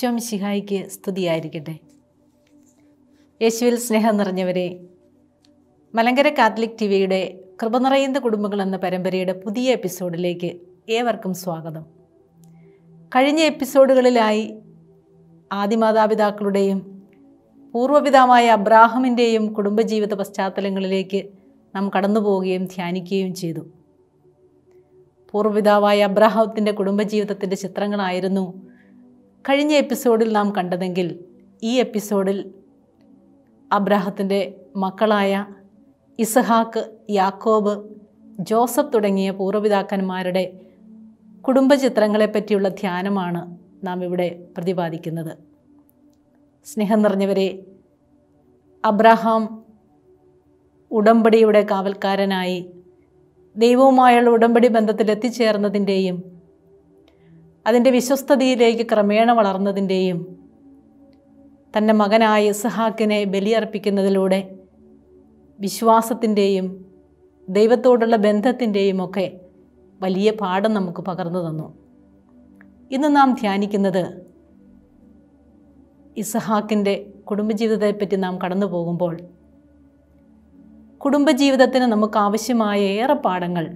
ഈശോ മിശിഹായിക്ക് സ്തുതിയായിരിക്കട്ടെ. യേശുവിൽ സ്നേഹം നിറഞ്ഞവരെ മലങ്കര കാത്തലിക് ടി വിയുടെ കൃപ നിറയുന്ന കുടുംബങ്ങൾ എന്ന പരമ്പരയുടെ പുതിയ എപ്പിസോഡിലേക്ക് ഏവർക്കും സ്വാഗതം. കഴിഞ്ഞ എപ്പിസോഡുകളിലായി ആദിമാതാപിതാക്കളുടെയും പൂർവപിതാവായ അബ്രാഹമിന്റെയും കുടുംബജീവിത പശ്ചാത്തലങ്ങളിലേക്ക് നാം കടന്നു പോവുകയും ധ്യാനിക്കുകയും ചെയ്തു. പൂർവപിതാവായ അബ്രാഹത്തിന്റെ കുടുംബജീവിതത്തിന്റെ ചിത്രങ്ങളായിരുന്നു കഴിഞ്ഞ എപ്പിസോഡിൽ നാം കണ്ടതെങ്കിൽ ഈ എപ്പിസോഡിൽ അബ്രാഹത്തിന്റെ മക്കളായ ഇസഹാക്ക് യാക്കോബ് ജോസഫ് തുടങ്ങിയ പൂർവപിതാക്കന്മാരുടെ കുടുംബചിത്രങ്ങളെപ്പറ്റിയുള്ള ധ്യാനമാണ് നാം ഇവിടെ പ്രതിപാദിക്കുന്നത്. സ്നേഹം നിറഞ്ഞവരെ അബ്രഹാം ഉടമ്പടിയുടെ കാവൽക്കാരനായി ദൈവവുമായുള്ള ഉടമ്പടി ബന്ധത്തിൽ എത്തിച്ചേർന്നതിന്റെയും അതിന്റെ വിശ്വസ്തതയിലേക്ക് ക്രമേണ വളർന്നതിന്റെയും തന്റെ മകനായ ഇസഹാക്കിനെ ബലിയർപ്പിക്കുന്നതിലൂടെ വിശ്വാസത്തിന്റെയും ദൈവത്തോടുള്ള ബന്ധത്തിന്റെയും ഒക്കെ വലിയ പാഠം നമുക്ക് പകർന്നു തന്നു. ഇന്ന് നാം ധ്യാനിക്കുന്നത് ഇസഹാക്കിന്റെ കുടുംബജീവിതത്തെപ്പറ്റി നാം കടന്നു പോകുമ്പോൾ കുടുംബജീവിതത്തിന് നമുക്ക് ആവശ്യമായ ഏറെ പാഠങ്ങൾ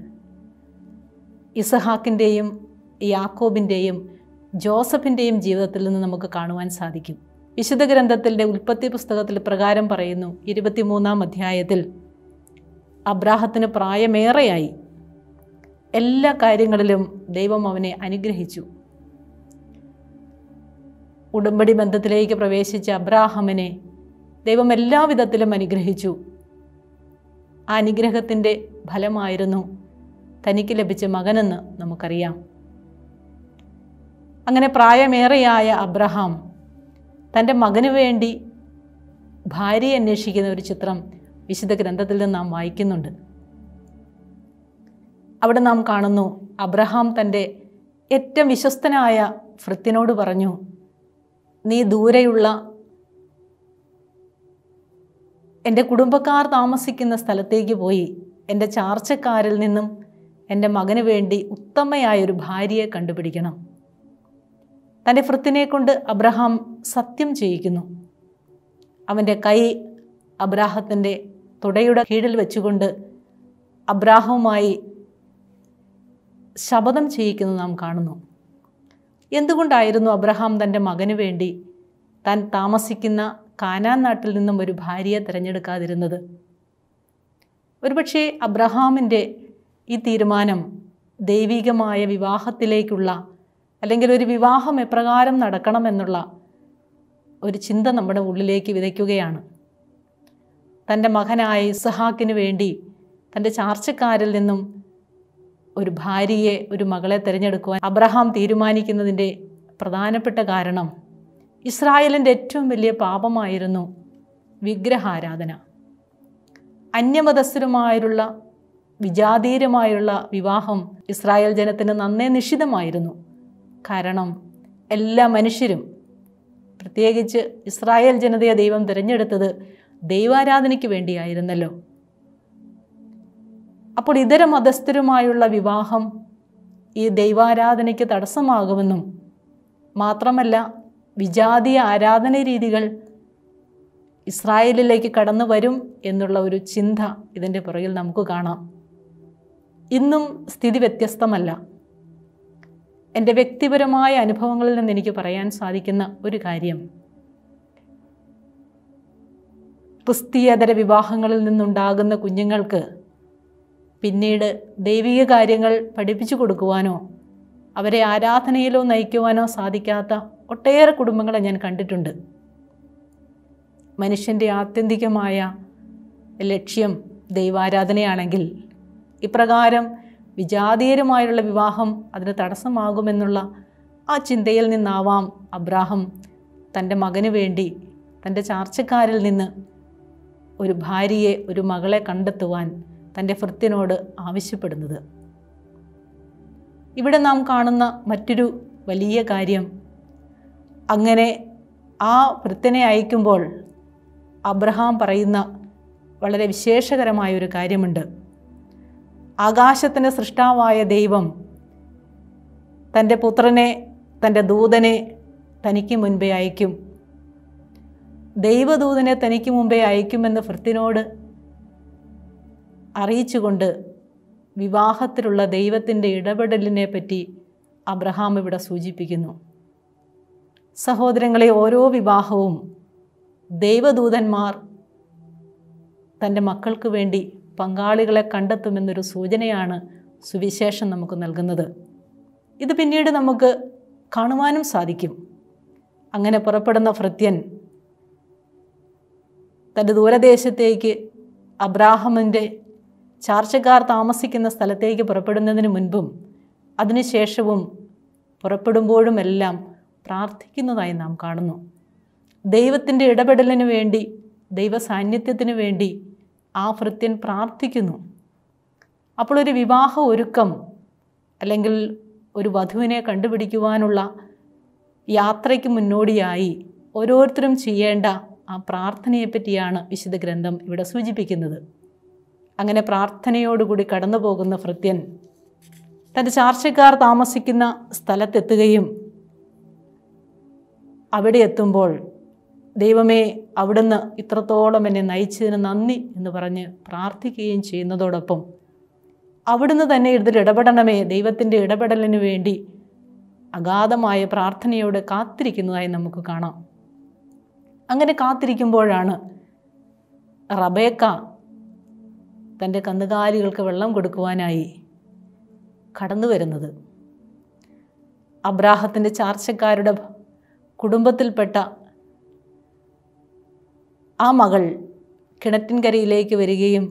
ഇസഹാക്കിന്റെയും യാക്കോബിന്റെയും ജോസഫിന്റെയും ജീവിതത്തിൽ നിന്ന് നമുക്ക് കാണുവാൻ സാധിക്കും. വിശുദ്ധ ഗ്രന്ഥത്തിന്റെ ഉൽപ്പത്തി പുസ്തകത്തിൽ പ്രകാരം പറയുന്നു ഇരുപത്തിമൂന്നാം അധ്യായത്തിൽ അബ്രാഹത്തിന് പ്രായമേറെയായി. എല്ലാ കാര്യങ്ങളിലും ദൈവം അവനെ അനുഗ്രഹിച്ചു. ഉടമ്പടി ബന്ധത്തിലേക്ക് പ്രവേശിച്ച അബ്രാഹമിനെ ദൈവം എല്ലാവിധത്തിലും അനുഗ്രഹിച്ചു. ആ അനുഗ്രഹത്തിന്റെ ഫലമായിരുന്നു തനിക്ക് ലഭിച്ച മകനെന്ന് നമുക്കറിയാം. അങ്ങനെ പ്രായമേറെയായ അബ്രഹാം തന്റെ മകന് വേണ്ടി ഭാര്യയെ അന്വേഷിക്കുന്ന ഒരു ചിത്രം വിശുദ്ധ ഗ്രന്ഥത്തിൽ നിന്ന് നാം വായിക്കുന്നുണ്ട്. അവിടെ നാം കാണുന്നു അബ്രഹാം തന്റെ ഏറ്റവും വിശ്വസ്തനായ ഭൃത്തിനോട് പറഞ്ഞു നീ ദൂരെയുള്ള എന്റെ കുടുംബക്കാർ താമസിക്കുന്ന സ്ഥലത്തേക്ക് പോയി. എന്റെ ചാർച്ചക്കാരിൽ നിന്നും എന്റെ മകന് വേണ്ടി ഉത്തമയായൊരു ഭാര്യയെ കണ്ടുപിടിക്കണം. തന്റെ ഭൃത്തിനെ കൊണ്ട് അബ്രഹാം സത്യം ചെയ്യിക്കുന്നു. അവന്റെ കൈ അബ്രാഹത്തിന്റെ തുടയുടെ കീഴിൽ വെച്ചുകൊണ്ട് അബ്രാഹവുമായി ശപഥം ചെയ്യിക്കുന്നത് നാം കാണുന്നു. എന്തുകൊണ്ടായിരുന്നു അബ്രഹാം തന്റെ മകന് വേണ്ടി താൻ താമസിക്കുന്ന കാനാൻ നാട്ടിൽ നിന്നും ഒരു ഭാര്യയെ തിരഞ്ഞെടുക്കാതിരുന്നത്? ഒരുപക്ഷെ അബ്രഹാമിന്റെ ഈ തീരുമാനം ദൈവികമായ വിവാഹത്തിലേക്കുള്ള അല്ലെങ്കിൽ ഒരു വിവാഹം എപ്രകാരം നടക്കണമെന്നുള്ള ഒരു ചിന്ത നമ്മുടെ ഉള്ളിലേക്ക് വിതയ്ക്കുകയാണ്. തന്റെ മകനായ ഇസഹാക്കിന് വേണ്ടി തന്റെ ചാർച്ചക്കാരിൽ നിന്നും ഒരു ഭാര്യയെ ഒരു മകളെ തിരഞ്ഞെടുക്കുവാൻ അബ്രഹാം തീരുമാനിക്കുന്നതിന്റെ പ്രധാനപ്പെട്ട കാരണം ഇസ്രായേലിന്റെ ഏറ്റവും വലിയ പാപമായിരുന്നു വിഗ്രഹാരാധന. അന്യമതസ്ഥരുമായുള്ള വിജാതീരമായുള്ള വിവാഹം ഇസ്രായേൽ ജനത്തിന് നന്നേ നിഷിദ്ധമായിരുന്നു. കാരണം എല്ലാ മനുഷ്യരും പ്രത്യേകിച്ച് ഇസ്രായേൽ ജനതയെ ദൈവം തിരഞ്ഞെടുത്തത് ദൈവാരാധനയ്ക്ക് വേണ്ടിയായിരുന്നല്ലോ. അപ്പോൾ ഇതര മതസ്ഥരുമായുള്ള വിവാഹം ഈ ദൈവാരാധനയ്ക്ക് തടസ്സമാകുമെന്നും മാത്രമല്ല വിജാതീയ ആരാധന രീതികൾ ഇസ്രായേലിലേക്ക് കടന്നു വരും എന്നുള്ള ഒരു ചിന്ത ഇതിന്റെ പുറകിൽ നമുക്ക് കാണാം. ഇന്നും സ്ഥിതി വ്യത്യസ്തമല്ല. എന്റെ വ്യക്തിപരമായ അനുഭവങ്ങളിൽ നിന്ന് എനിക്ക് പറയാൻ സാധിക്കുന്ന ഒരു കാര്യം. ക്രിസ്തീയതര വിവാഹങ്ങളിൽ നിന്നുണ്ടാകുന്ന കുഞ്ഞുങ്ങൾക്ക് പിന്നീട് ദൈവിക കാര്യങ്ങൾ പഠിപ്പിച്ചു കൊടുക്കുവാനോ അവരെ ആരാധനയിലോ നയിക്കുവാനോ സാധിക്കാത്ത ഒട്ടേറെ കുടുംബങ്ങളെ ഞാൻ കണ്ടിട്ടുണ്ട്. മനുഷ്യന്റെ ആത്യന്തികമായ ലക്ഷ്യം ദൈവാരാധനയാണെങ്കിൽ ഇപ്രകാരം വിജാതീയരുമായുള്ള വിവാഹം അതിന് തടസ്സമാകുമെന്നുള്ള ആ ചിന്തയിൽ നിന്നാവാം അബ്രാഹം തന്റെ മകന് വേണ്ടി തന്റെ ചാർച്ചക്കാരിൽ നിന്ന് ഒരു ഭാര്യയെ ഒരു മകളെ കണ്ടെത്തുവാൻ തന്റെ ഭൃത്യനോട് ആവശ്യപ്പെടുന്നത്. ഇവിടെ നാം കാണുന്ന മറ്റൊരു വലിയ കാര്യം. അങ്ങനെ ആ വൃത്തനെ അയക്കുമ്പോൾ അബ്രഹാം പറയുന്ന വളരെ വിശേഷകരമായ ഒരു കാര്യമുണ്ട്. ആകാശത്തിന്റെ സൃഷ്ടാവായ ദൈവം തന്റെ പുത്രനെ തന്റെ ദൂതനെ തനിക്ക് മുൻപേ അയക്കും. ദൈവദൂതനെ തനിക്ക് മുമ്പേ അയക്കുമെന്ന് ഭൃത്തിനോട് അറിയിച്ചുകൊണ്ട് വിവാഹത്തിലുള്ള ദൈവത്തിന്റെ ഇടപെടലിനെ പറ്റി അബ്രഹാം ഇവിടെ സൂചിപ്പിക്കുന്നു. സഹോദരങ്ങളെ ഓരോ വിവാഹവും ദൈവദൂതന്മാർ തന്റെ മക്കൾക്ക് വേണ്ടി പങ്കാളികളെ കണ്ടെത്തുമെന്നൊരു സൂചനയാണ് സുവിശേഷം നമുക്ക് നൽകുന്നത്. ഇത് പിന്നീട് നമുക്ക് കാണുവാനും സാധിക്കും. അങ്ങനെ പുറപ്പെടുന്ന ഭൃത്യൻ തന്റെ ദൂരദേശത്തേക്ക് അബ്രാഹമിന്റെ ചാർച്ചക്കാർ താമസിക്കുന്ന സ്ഥലത്തേക്ക് പുറപ്പെടുന്നതിന് മുൻപും അതിനുശേഷവും പുറപ്പെടുമ്പോഴുമെല്ലാം പ്രാർത്ഥിക്കുന്നതായി നാം കാണുന്നു. ദൈവത്തിന്റെ ഇടപെടലിന് വേണ്ടി ദൈവസാന്നിധ്യത്തിന് വേണ്ടി ആ ഭൃത്യൻ പ്രാർത്ഥിക്കുന്നു. അപ്പോൾ ഒരു വിവാഹ ഒരുക്കം അല്ലെങ്കിൽ ഒരു വധുവിനെ കണ്ടുപിടിക്കുവാനുള്ള യാത്രയ്ക്ക് മുന്നോടിയായി ഓരോരുത്തരും ചെയ്യേണ്ട ആ പ്രാർത്ഥനയെപ്പറ്റിയാണ് വിശുദ്ധ ഗ്രന്ഥം ഇവിടെ സൂചിപ്പിക്കുന്നത്. അങ്ങനെ പ്രാർത്ഥനയോടുകൂടി കടന്നു പോകുന്ന ഭൃത്യൻ തന്റെ ചാർച്ചക്കാർ താമസിക്കുന്ന സ്ഥലത്തെത്തുകയും അവിടെ എത്തുമ്പോൾ ദൈവമേ അവിടുന്ന് ഇത്രത്തോളം എന്നെ നയിച്ചതിന് നന്ദി എന്ന് പറഞ്ഞ് പ്രാർത്ഥിക്കുകയും ചെയ്യുന്നതോടൊപ്പം അവിടുന്ന് തന്നെ ഇതിൽ ഇടപെടണമേ ദൈവത്തിന്റെ ഇടപെടലിന് വേണ്ടി അഗാധമായ പ്രാർത്ഥനയോടെ കാത്തിരിക്കുന്നതായി നമുക്ക് കാണാം. അങ്ങനെ കാത്തിരിക്കുമ്പോഴാണ് റബേക്ക തന്റെ കന്നുകാലികൾക്ക് വെള്ളം കൊടുക്കുവാനായി കടന്നു വരുന്നത്. അബ്രാഹത്തിന്റെ ചാർച്ചക്കാരുടെ കുടുംബത്തിൽപ്പെട്ട ആ മകൾ കിണറ്റിൻകരയിലേക്ക് വരികയും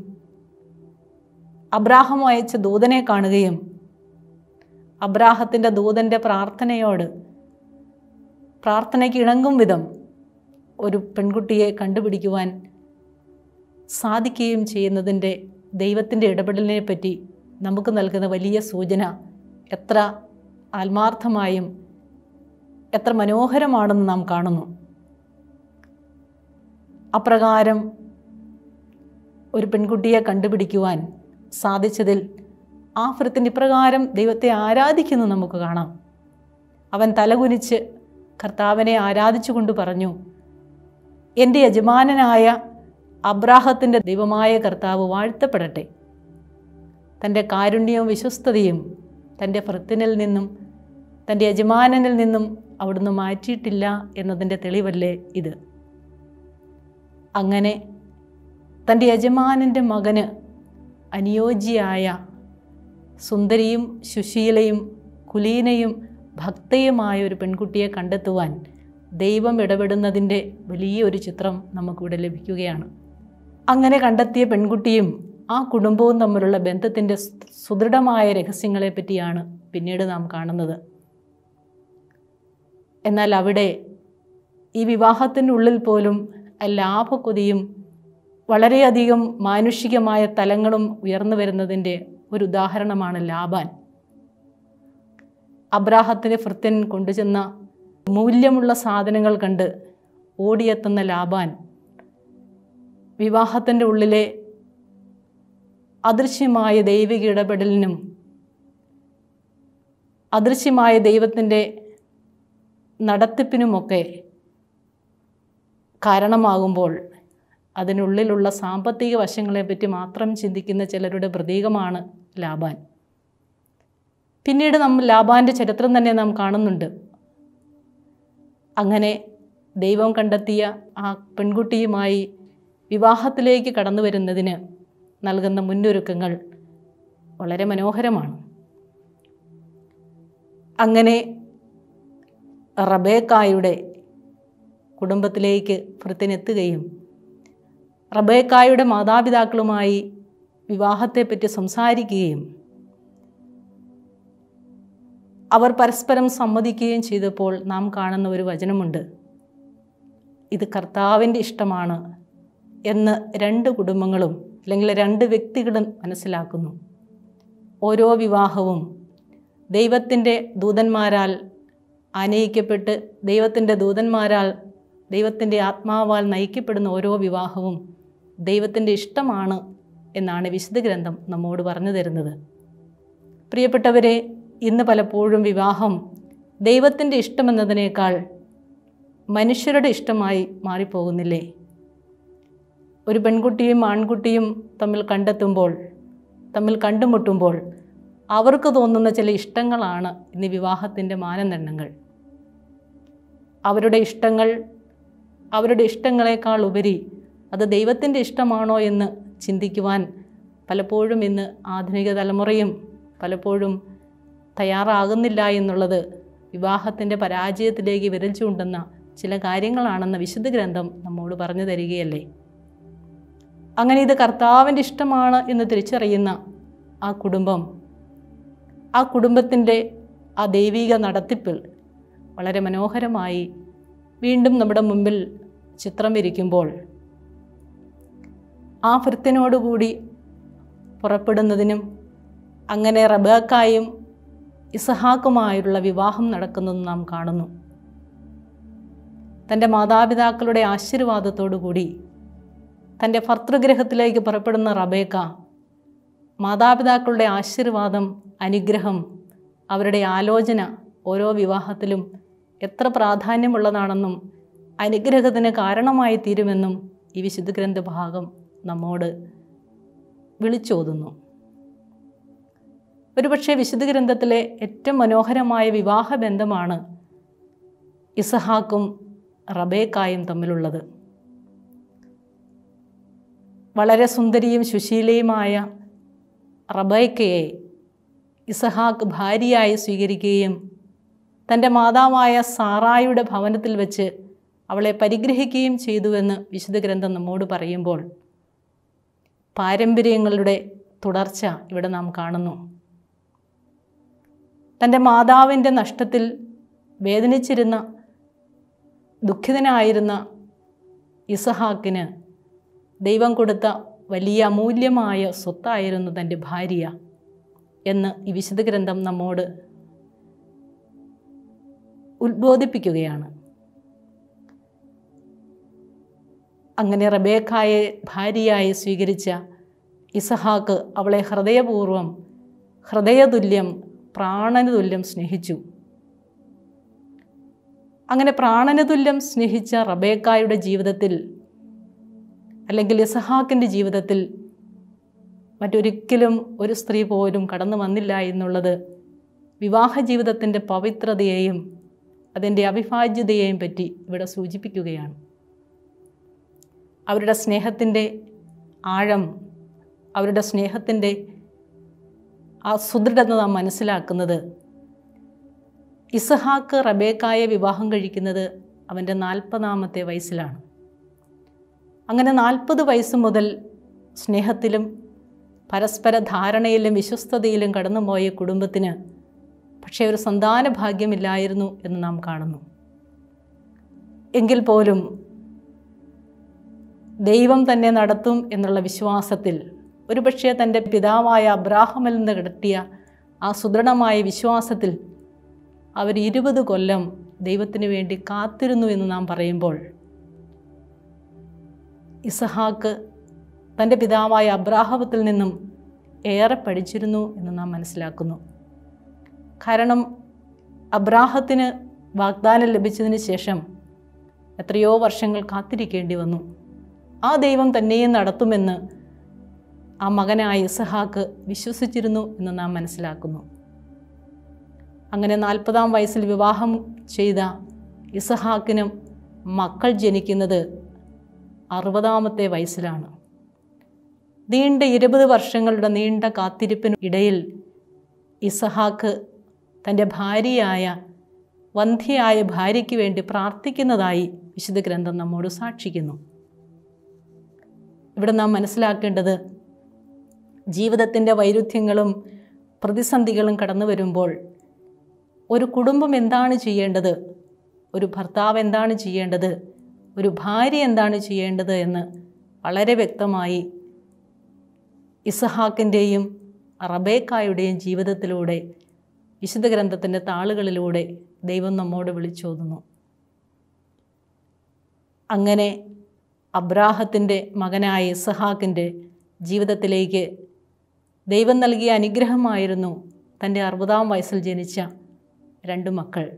അബ്രാഹം അയച്ച ദൂതനെ കാണുകയും അബ്രാഹത്തിന്റെ ദൂതന്റെ പ്രാർത്ഥനയോട് പ്രാർത്ഥനയ്ക്ക് ഇണങ്ങും വിധം ഒരു പെൺകുട്ടിയെ കണ്ടുപിടിക്കുവാൻ സാധിക്കുകയും ചെയ്യുന്നതിന്റെ ദൈവത്തിന്റെ ഇടപെടലിനെ പറ്റി നമുക്ക് നൽകുന്ന വലിയ സൂചന എത്ര ആത്മാർത്ഥമായും എത്ര മനോഹരമാണെന്ന് നാം കാണുന്നു. അപ്രകാരം ഒരു പെൺകുട്ടിയെ കണ്ടുപിടിക്കുവാൻ സാധിച്ചതിൽ ആ ഇപ്രകാരം ദൈവത്തെ ആരാധിക്കുന്നു നമുക്ക് കാണാം. അവൻ തലകുനിച്ച് കർത്താവിനെ ആരാധിച്ചുകൊണ്ട് പറഞ്ഞു എന്റെ യജമാനനായ അബ്രാഹത്തിന്റെ ദൈവമായ കർത്താവ് വാഴ്ത്തപ്പെടട്ടെ. തന്റെ കാരുണ്യവും വിശ്വസ്തതയും തന്റെ ഭൃത്തിനിൽ നിന്നും തന്റെ യജമാനനിൽ നിന്നും അവിടുന്ന് മാറ്റിയിട്ടില്ല എന്നതിന്റെ തെളിവല്ലേ ഇത്? അങ്ങനെ തന്റെ യജമാനന്റെ മകന് അനുയോജ്യയായ സുന്ദരിയും ശുശീലയും കുലീനയും ഭക്തയുമായ ഒരു പെൺകുട്ടിയെ കണ്ടെത്തുവാൻ ദൈവം ഇടപെടുന്നതിന്റെ വലിയൊരു ചിത്രം നമുക്കിവിടെ ലഭിക്കുകയാണ്. അങ്ങനെ കണ്ടെത്തിയ പെൺകുട്ടിയും ആ കുടുംബവും തമ്മിലുള്ള ബന്ധത്തിന്റെ സുദൃഢമായ രഹസ്യങ്ങളെ പറ്റിയാണ് പിന്നീട് നാം കാണുന്നത്. എന്നാൽ അവിടെ ഈ വിവാഹത്തിനുള്ളിൽ പോലും ലാഭക്കൊതിയും വളരെയധികം മാനുഷികമായ തലങ്ങളും ഉയർന്നു വരുന്നതിന്റെ ഒരു ഉദാഹരണമാണ് ലാബാൻ. അബ്രാഹത്തിന്റെ ഭൃത്യൻ കൊണ്ടുചെന്ന മൂല്യമുള്ള സാധനങ്ങൾ കണ്ട് ഓടിയെത്തുന്ന ലാബാൻ വിവാഹത്തിന്റെ ഉള്ളിലെ അദൃശ്യമായ ദൈവിക ഇടപെടലിനും അദൃശ്യമായ ദൈവത്തിന്റെ നടത്തിപ്പിനുമൊക്കെ കാരണമാകുമ്പോൾ അതിനുള്ളിലുള്ള സാമ്പത്തിക വശങ്ങളെപ്പറ്റി മാത്രം ചിന്തിക്കുന്ന ചിലരുടെ പ്രതീകമാണ് ലാബാൻ പിന്നീട് നമ്മൾ ലാബാന്റെ ചരിത്രം തന്നെ നാം കാണുന്നുണ്ട്. അങ്ങനെ ദൈവം കണ്ടെത്തിയ ആ പെൺകുട്ടിയുമായി വിവാഹത്തിലേക്ക് കടന്നു വരുന്നതിന് നൽകുന്ന മുന്നൊരുക്കങ്ങൾ വളരെ മനോഹരമാണ്. അങ്ങനെ റബേക്കായുടെ കുടുംബത്തിലേക്ക് ഭൃത്തിനെത്തുകയും റബേക്കായുടെ മാതാപിതാക്കളുമായി വിവാഹത്തെപ്പറ്റി സംസാരിക്കുകയും അവർ പരസ്പരം സമ്മതിക്കുകയും ചെയ്തപ്പോൾ നാം കാണുന്ന ഒരു വചനമുണ്ട്. ഇത് കർത്താവിന്റെ ഇഷ്ടമാണ് എന്ന് രണ്ട് കുടുംബങ്ങളും അല്ലെങ്കിൽ രണ്ട് വ്യക്തികളും മനസ്സിലാക്കുന്നു. ഓരോ വിവാഹവും ദൈവത്തിന്റെ ദൂതന്മാരാൽ ആനയിക്കപ്പെട്ട് ദൈവത്തിന്റെ ദൂതന്മാരാൽ ദൈവത്തിന്റെ ആത്മാവാൽ നയിക്കപ്പെടുന്ന ഓരോ വിവാഹവും ദൈവത്തിന്റെ ഇഷ്ടമാണ് എന്നാണ് വിശുദ്ധ ഗ്രന്ഥം നമ്മോട് പറഞ്ഞു തരുന്നത്. പ്രിയപ്പെട്ടവരെ ഇന്ന് പലപ്പോഴും വിവാഹം ദൈവത്തിന്റെ ഇഷ്ടമെന്നതിനേക്കാൾ മനുഷ്യരുടെ ഇഷ്ടമായി മാറിപ്പോകുന്നില്ലേ? ഒരു പെൺകുട്ടിയും ആൺകുട്ടിയും തമ്മിൽ കണ്ടെത്തുമ്പോൾ തമ്മിൽ കണ്ടുമുട്ടുമ്പോൾ അവർക്ക് തോന്നുന്ന ചില ഇഷ്ടങ്ങളാണ് ഇന്ന് വിവാഹത്തിന്റെ മാനദണ്ഡങ്ങൾ. അവരുടെ ഇഷ്ടങ്ങൾ അവരുടെ ഇഷ്ടങ്ങളെക്കാൾ ഉപരി അത് ദൈവത്തിന്റെ ഇഷ്ടമാണോ എന്ന് ചിന്തിക്കുവാൻ പലപ്പോഴും ഇന്ന് ആധുനിക തലമുറയും പലപ്പോഴും തയ്യാറാകുന്നില്ല എന്നുള്ളത് വിവാഹത്തിന്റെ പരാജയത്തിലേക്ക് വിരൽ ചൂണ്ടുന്ന ചില കാര്യങ്ങളാണെന്ന് വിശുദ്ധ ഗ്രന്ഥം നമ്മോട് പറഞ്ഞു തരികയല്ലേ? അങ്ങനെ ഇത് കർത്താവിന്റെ ഇഷ്ടമാണ് എന്ന് തിരിച്ചറിയുന്ന ആ കുടുംബം ആ കുടുംബത്തിന്റെ ആ ദൈവിക നടത്തിപ്പിൽ വളരെ മനോഹരമായി വീണ്ടും നമ്മുടെ മുമ്പിൽ ചിത്രം വിരിക്കുമ്പോൾ ആ ഭൃത്യനോടുകൂടി പുറപ്പെടുന്നതിനും അങ്ങനെ റബേക്കായും ഇസഹാക്കുമായുള്ള വിവാഹം നടക്കുന്നതും നാം കാണുന്നു. തന്റെ മാതാപിതാക്കളുടെ ആശീർവാദത്തോടുകൂടി തന്റെ ഭർത്തൃഗ്രഹത്തിലേക്ക് പുറപ്പെടുന്ന റബേക്ക മാതാപിതാക്കളുടെ ആശീർവാദം അനുഗ്രഹം അവരുടെ ആലോചന ഓരോ വിവാഹത്തിലും എത്ര പ്രാധാന്യമുള്ളതാണെന്നും അനുഗ്രഹത്തിന് കാരണമായി തീരുമെന്നും ഈ വിശുദ്ധ ഗ്രന്ഥ ഭാഗം നമ്മോട് വിളിച്ചോതുന്നു. ഒരുപക്ഷെ വിശുദ്ധ ഗ്രന്ഥത്തിലെ ഏറ്റവും മനോഹരമായ വിവാഹ ബന്ധമാണ് ഇസഹാക്കും റബേക്കായും തമ്മിലുള്ളത്. വളരെ സുന്ദരിയും സുശീലയുമായ റബേക്കയെ ഇസഹാക്ക് ഭാര്യയായി സ്വീകരിക്കുകയും തന്റെ മാതാവായ സാറായുടെ ഭവനത്തിൽ വെച്ച് അവളെ പരിഗ്രഹിക്കുകയും ചെയ്തുവെന്ന് വിശുദ്ധ ഗ്രന്ഥം നമ്മോട് പറയുമ്പോൾ പാരമ്പര്യങ്ങളുടെ തുടർച്ച ഇവിടെ നാം കാണുന്നു. തന്റെ മാതാവിന്റെ നഷ്ടത്തിൽ വേദനിച്ചിരുന്ന ദുഃഖിതനായിരുന്ന ഇസഹാക്കിന് ദൈവം കൊടുത്ത വലിയ അമൂല്യമായ സ്വത്തായിരുന്നു തന്റെ ഭാര്യ എന്ന് ഈ വിശുദ്ധ ഗ്രന്ഥം നമ്മോട് ഉദ്ബോധിപ്പിക്കുകയാണ് അങ്ങനെ റബേക്കായെ ഭാര്യയായി സ്വീകരിച്ച ഇസഹാക്ക് അവളെ ഹൃദയപൂർവം ഹൃദയതുല്യം പ്രാണനതുല്യം സ്നേഹിച്ചു. അങ്ങനെ പ്രാണനതുല്യം സ്നേഹിച്ച റബേക്കായുടെ ജീവിതത്തിൽ അല്ലെങ്കിൽ ഇസഹാക്കിന്റെ ജീവിതത്തിൽ മറ്റൊരിക്കലും ഒരു സ്ത്രീ പോലും കടന്നു വന്നില്ല എന്നുള്ളത് വിവാഹ ജീവിതത്തിന്റെ പവിത്രതയെയും അതിന്റെ അവിഭാജ്യതയെയും പറ്റി ഇവിടെ സൂചിപ്പിക്കുകയാണ്. അവരുടെ സ്നേഹത്തിന്റെ ആഴം അവരുടെ സ്നേഹത്തിന്റെ ആ സുദൃഢത നാം മനസ്സിലാക്കുന്നത്. ഇസഹാക്ക് റബേക്കായെ വിവാഹം കഴിക്കുന്നത് അവന്റെ നാൽപ്പതാമത്തെ വയസ്സിലാണ്. അങ്ങനെ നാൽപ്പത് വയസ്സ് മുതൽ സ്നേഹത്തിലും പരസ്പര ധാരണയിലും വിശ്വസ്തതയിലും കടന്നുപോയ കുടുംബത്തിന് പക്ഷേ ഒരു സന്താന ഭാഗ്യമില്ലായിരുന്നു എന്ന് നാം കാണുന്നു. എങ്കിൽ പോലും ദൈവം തന്നെ നടത്തും എന്നുള്ള വിശ്വാസത്തിൽ ഒരുപക്ഷെ തന്റെ പിതാവായ അബ്രാഹമിൽ നിന്ന് കിട്ടിയ ആ സുദൃഢമായ വിശ്വാസത്തിൽ അവർ ഇരുപത് കൊല്ലം ദൈവത്തിന് വേണ്ടി കാത്തിരുന്നു എന്ന് നാം പറയുമ്പോൾ ഇസഹാക്ക് തന്റെ പിതാവായ അബ്രാഹവത്തിൽ നിന്നും ഏറെ പഠിച്ചിരുന്നു എന്ന് നാം മനസ്സിലാക്കുന്നു. കാരണം അബ്രാഹത്തിന് വാഗ്ദാനം ലഭിച്ചതിന് ശേഷം എത്രയോ വർഷങ്ങൾ കാത്തിരിക്കേണ്ടി വന്നു. ആ ദൈവം തന്നെയും നടത്തുമെന്ന് ആ മകനായ ഇസഹാക്ക് വിശ്വസിച്ചിരുന്നു എന്ന് നാം മനസ്സിലാക്കുന്നു. അങ്ങനെ നാൽപ്പതാം വയസ്സിൽ വിവാഹം ചെയ്ത ഇസഹാക്കിനും മക്കൾ ജനിക്കുന്നത് അറുപതാമത്തെ വയസ്സിലാണ്. നീണ്ട ഇരുപത് വർഷങ്ങളുടെ നീണ്ട കാത്തിരിപ്പിന് ഇടയിൽ ഇസഹാക്ക് തന്റെ ഭാര്യയായ വന്ധ്യയായ ഭാര്യയ്ക്ക് വേണ്ടി പ്രാർത്ഥിക്കുന്നതായി വിശുദ്ധ ഗ്രന്ഥം നമ്മോട് സാക്ഷിക്കുന്നു. ഇവിടെ നാം മനസ്സിലാക്കേണ്ടത് ജീവിതത്തിന്റെ വൈരുദ്ധ്യങ്ങളും പ്രതിസന്ധികളും കടന്നു വരുമ്പോൾ ഒരു കുടുംബം എന്താണ് ചെയ്യേണ്ടത്? ഒരു ഭർത്താവ് എന്താണ് ചെയ്യേണ്ടത്? ഒരു ഭാര്യ എന്താണ് ചെയ്യേണ്ടത് എന്ന് വളരെ വ്യക്തമായി ഇസഹാക്കിന്റെയും റബേക്കായുടെയും ജീവിതത്തിലൂടെ വിശുദ്ധ ഗ്രന്ഥത്തിന്റെ താളുകളിലൂടെ ദൈവം നമ്മോട് വിളിച്ചോതുന്നു. അങ്ങനെ അബ്രാഹത്തിന്റെ മകനായ ഇസഹാക്കിന്റെ ജീവിതത്തിലേക്ക് ദൈവം നൽകിയ അനുഗ്രഹമായിരുന്നു തന്റെ അറുപതാം വയസ്സിൽ ജനിച്ച രണ്ട് മക്കൾ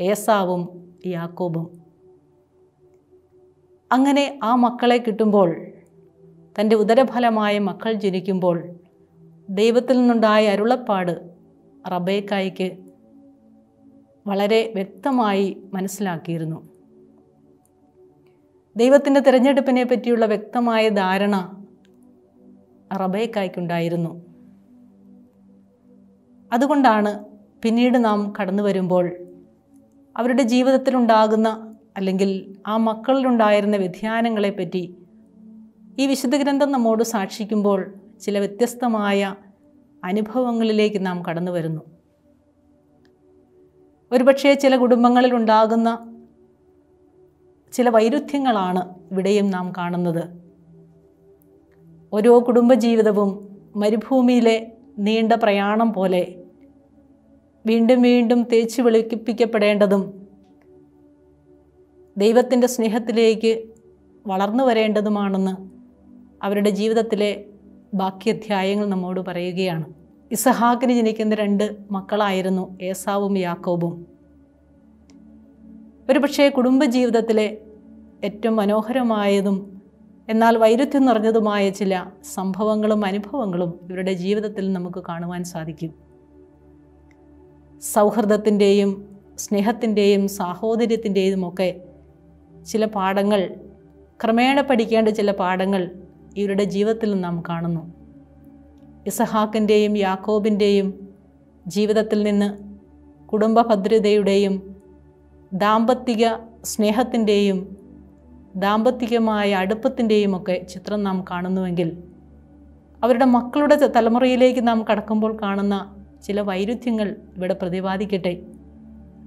ഏസാവും യാക്കോബും. അങ്ങനെ ആ മക്കളെ കിട്ടുമ്പോൾ തന്റെ ഉദരഫലമായ മക്കൾ ജനിക്കുമ്പോൾ ദൈവത്തിൽ നിന്നുണ്ടായ അരുളപ്പാട് റബേക്കായ്ക്ക് വളരെ വ്യക്തമായി മനസ്സിലാക്കിയിരുന്നു. ദൈവത്തിന്റെ തിരഞ്ഞെടുപ്പിനെ പറ്റിയുള്ള വ്യക്തമായ ധാരണ റബേക്കായ്ക്കുണ്ടായിരുന്നു അതുകൊണ്ടാണ് പിന്നീട് നാം കടന്നു വരുമ്പോൾ അവരുടെ ജീവിതത്തിലുണ്ടാകുന്ന അല്ലെങ്കിൽ ആ മക്കളിലുണ്ടായിരുന്ന വ്യതിയാനങ്ങളെപ്പറ്റി ഈ വിശുദ്ധ ഗ്രന്ഥം നമ്മോട് സാക്ഷിക്കുമ്പോൾ ചില വ്യത്യസ്തമായ അനുഭവങ്ങളിലേക്ക് നാം കടന്നു വരുന്നു. ഒരുപക്ഷേ ചില കുടുംബങ്ങളിൽ ഉണ്ടാകുന്ന ചില വൈരുദ്ധ്യങ്ങളാണ് ഇവിടെയും നാം കാണുന്നത്. ഓരോ കുടുംബജീവിതവും മരുഭൂമിയിലെ നീണ്ട പ്രയാണം പോലെ വീണ്ടും വീണ്ടും തേച്ച് വെളുപ്പിക്കപ്പെടേണ്ടതും ദൈവത്തിന്റെ സ്നേഹത്തിലേക്ക് വളർന്നു വരേണ്ടതുമാണെന്ന് അവരുടെ ജീവിതത്തിലെ ബാക്കി അധ്യായങ്ങൾ നമ്മോട് പറയുകയാണ്. ഇസഹാക്കിന് ജനിക്കുന്ന രണ്ട് മക്കളായിരുന്നു ഏസാവും യാക്കോബും. ഒരുപക്ഷെ കുടുംബജീവിതത്തിലെ ഏറ്റവും മനോഹരമായതും എന്നാൽ വൈരുദ്ധ്യം നിറഞ്ഞതുമായ ചില സംഭവങ്ങളും അനുഭവങ്ങളും ഇവരുടെ ജീവിതത്തിൽ നമുക്ക് കാണുവാൻ സാധിക്കും. സൗഹൃദത്തിന്റെയും സ്നേഹത്തിന്റെയും സാഹോദര്യത്തിന്റെയും ഒക്കെ ചില പാഠങ്ങൾ ക്രമേണ പഠിക്കേണ്ട ചില പാഠങ്ങൾ ഇവരുടെ ജീവിതത്തിൽ നാം കാണുന്നു. ഇസഹാക്കിന്റെയും യാക്കോബിന്റെയും ജീവിതത്തിൽ നിന്ന് കുടുംബ ഭദ്രതയുടെയും ദാമ്പത്തിക സ്നേഹത്തിന്റെയും ദാമ്പത്തികമായ അടുപ്പത്തിന്റെയും ഒക്കെ ചിത്രം നാം കാണുന്നുവെങ്കിൽ അവരുടെ മക്കളുടെ തലമുറയിലേക്ക് നാം കടക്കുമ്പോൾ കാണുന്ന ചില വൈരുദ്ധ്യങ്ങൾ ഇവിടെ പ്രതിപാദിക്കട്ടെ.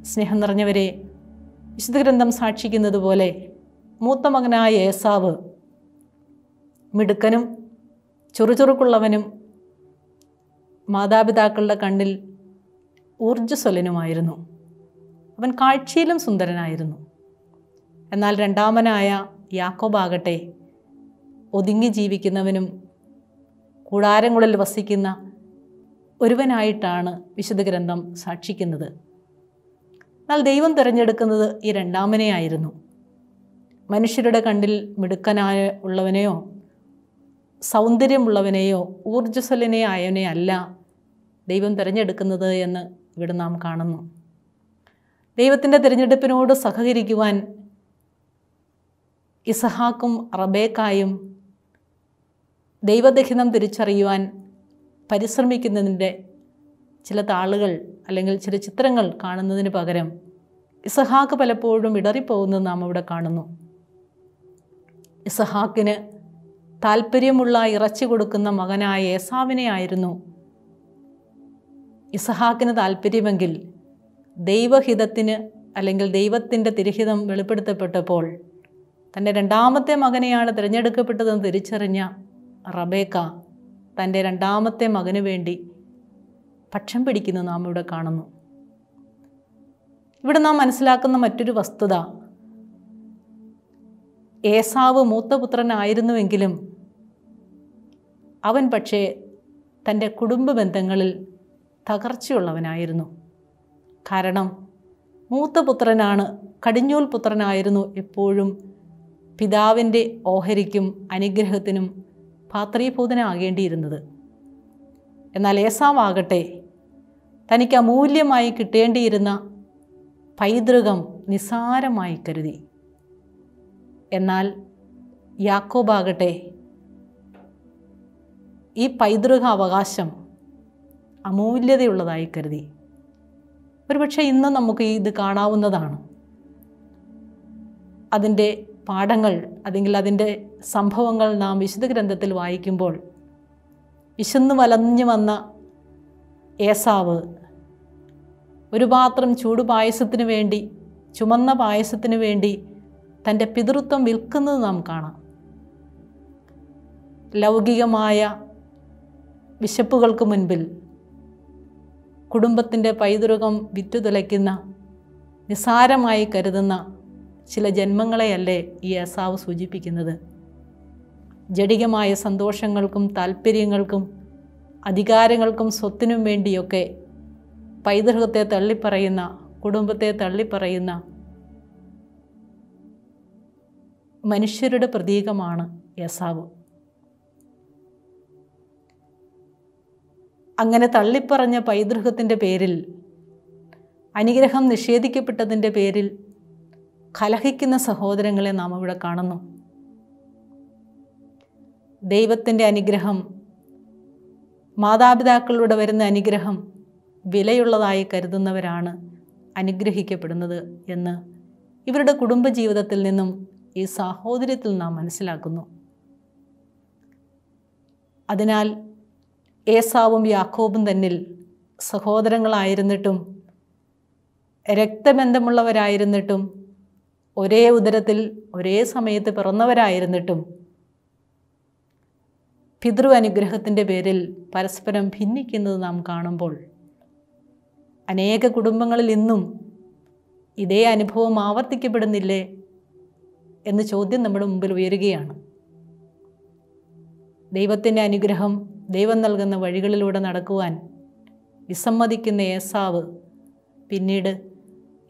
സ്നേഹം നിറഞ്ഞവരെ വിശുദ്ധ ഗ്രന്ഥം സാക്ഷിക്കുന്നത് പോലെ മൂത്ത മകനായ ഏസാവ് മിടുക്കനും ചുറുചുറുക്കുള്ളവനും മാതാപിതാക്കളുടെ കണ്ണിൽ ഊർജസ്വലനുമായിരുന്നു. അവൻ കാഴ്ചയിലും സുന്ദരനായിരുന്നു. എന്നാൽ രണ്ടാമനായ യാക്കോബാകട്ടെ ഒതുങ്ങി ജീവിക്കുന്നവനും കൂടാരങ്ങളിൽ വസിക്കുന്ന ഒരുവനായിട്ടാണ് വിശുദ്ധ ഗ്രന്ഥം സാക്ഷിക്കുന്നത്. എന്നാൽ ദൈവം തിരഞ്ഞെടുക്കുന്നത് ഈ രണ്ടാമനെയായിരുന്നു മനുഷ്യരുടെ കണ്ടിൽ മിടുക്കനായ ഉള്ളവനെയോ സൗന്ദര്യമുള്ളവനെയോ ഊർജസ്വലനെയായവനെയല്ല ദൈവം തിരഞ്ഞെടുക്കുന്നത് എന്ന് ഇവിടെ നാം കാണുന്നു. ദൈവത്തിന്റെ തിരഞ്ഞെടുപ്പിനോട് സഹകരിക്കുവാൻ ഇസഹാക്കും റബേക്കായും ദൈവദഹിതം തിരിച്ചറിയുവാൻ പരിശ്രമിക്കുന്നതിന്റെ ചില താളുകൾ അല്ലെങ്കിൽ ചില ചിത്രങ്ങൾ കാണുന്നതിന് പകരം ഇസഹാക്ക് പലപ്പോഴും ഇടറിപ്പോകുന്നത് നാം അവിടെ കാണുന്നു. ഇസഹാക്കിന് താല്പര്യമുള്ള ഇറച്ചി കൊടുക്കുന്ന മകനായ ഏസാവിനെ ആയിരുന്നു. ഇസഹാക്കിന് താല്പര്യമെങ്കിൽ ദൈവഹിതത്തിന് അല്ലെങ്കിൽ ദൈവത്തിന്റെ തിരുഹിതം വെളിപ്പെടുത്തപ്പെട്ടപ്പോൾ തന്റെ രണ്ടാമത്തെ മകനെയാണ് തിരഞ്ഞെടുക്കപ്പെട്ടതെന്ന് തിരിച്ചറിഞ്ഞ റബേക്ക തന്റെ രണ്ടാമത്തെ മകന് വേണ്ടി പക്ഷം പിടിക്കുന്നു നാം ഇവിടെ കാണുന്നു. ഇവിടെ നാം മനസ്സിലാക്കുന്ന മറ്റൊരു വസ്തുത. ഏസാവ് മൂത്തപുത്രനായിരുന്നുവെങ്കിലും അവൻ പക്ഷേ തന്റെ കുടുംബ ബന്ധങ്ങളിൽ തകർച്ചയുള്ളവനായിരുന്നു. കാരണം മൂത്ത പുത്രനാണ് കടിഞ്ഞൂൽ പുത്രനായിരുന്നു എപ്പോഴും. പിതാവിന്റെ ഓഹരിക്കും അനുഗ്രഹത്തിനും പാത്രീഭൂതനാകേണ്ടിയിരുന്നത്. എന്നാൽ ഏസാവാകട്ടെ തനിക്ക് അമൂല്യമായി കിട്ടേണ്ടിയിരുന്ന പൈതൃകം നിസാരമായി കരുതി. എന്നാൽ യാക്കോബാകട്ടെ ഈ പൈതൃക അവകാശം അമൂല്യതയുള്ളതായി കരുതി. ഒരുപക്ഷെ ഇന്ന് നമുക്ക് ഇത് കാണാവുന്നതാണ്. അതിന്റെ പാഠങ്ങൾ അല്ലെങ്കിൽ അതിന്റെ സംഭവങ്ങൾ നാം വിശുദ്ധ ഗ്രന്ഥത്തിൽ വായിക്കുമ്പോൾ വിശന്ന് വലഞ്ഞു വന്ന ഏസാവ് ഒരു പാത്രം ചൂട് പായസത്തിന് വേണ്ടി ചുമന്ന പായസത്തിന് വേണ്ടി തന്റെ പിതൃത്വം വിൽക്കുന്നത് നാം കാണാം. ലൗകികമായ വിശപ്പുകൾക്ക് മുൻപിൽ കുടുംബത്തിന്റെ പൈതൃകം വിറ്റുതുലയ്ക്കുന്ന നിസാരമായി കരുതുന്ന ചില ജന്മങ്ങളെയല്ലേ ഈ ഏസാവ് സൂചിപ്പിക്കുന്നത്? ജടികമായ സന്തോഷങ്ങൾക്കും താല്പര്യങ്ങൾക്കും അധികാരങ്ങൾക്കും സ്വത്തിനും വേണ്ടിയൊക്കെ പൈതൃകത്തെ തള്ളിപ്പറയുന്ന കുടുംബത്തെ തള്ളിപ്പറയുന്ന മനുഷ്യരുടെ പ്രതീകമാണ് യേസാവ് അങ്ങനെ തള്ളിപ്പറഞ്ഞ പൈതൃകത്തിന്റെ പേരിൽ അനുഗ്രഹം നിഷേധിക്കപ്പെട്ടതിന്റെ പേരിൽ കലഹിക്കുന്ന സഹോദരങ്ങളെ നാം ഇവിടെ കാണുന്നു. ദൈവത്തിന്റെ അനുഗ്രഹം മാതാപിതാക്കളിലൂടെ വരുന്ന അനുഗ്രഹം വിലയുള്ളതായി കരുതുന്നവരാണ് അനുഗ്രഹിക്കപ്പെടുന്നത് എന്ന് ഇവരുടെ കുടുംബജീവിതത്തിൽ നിന്നും ഈ സാഹോദര്യത്തിൽ നാം മനസ്സിലാക്കുന്നു. അതിനാൽ ഏസാവും യാക്കോബും തന്നിൽ സഹോദരങ്ങളായിരുന്നിട്ടും രക്തബന്ധമുള്ളവരായിരുന്നിട്ടും ഒരേ ഉദരത്തിൽ ഒരേ സമയത്ത് പിറന്നവരായിരുന്നിട്ടും പിതൃ അനുഗ്രഹത്തിന്റെ പേരിൽ പരസ്പരം ഭിന്നിക്കുന്നത് നാം കാണുമ്പോൾ അനേക കുടുംബങ്ങളിൽ ഇന്നും ഇതേ അനുഭവം ആവർത്തിക്കപ്പെടുന്നില്ലേ എന്ന ചോദ്യം നമ്മുടെ മുമ്പിൽ ഉയരുകയാണ്. ദൈവത്തിന്റെ അനുഗ്രഹം ദൈവം നൽകുന്ന വഴികളിലൂടെ നടക്കുവാൻ വിസമ്മതിക്കുന്ന ഏസാവ് പിന്നീട്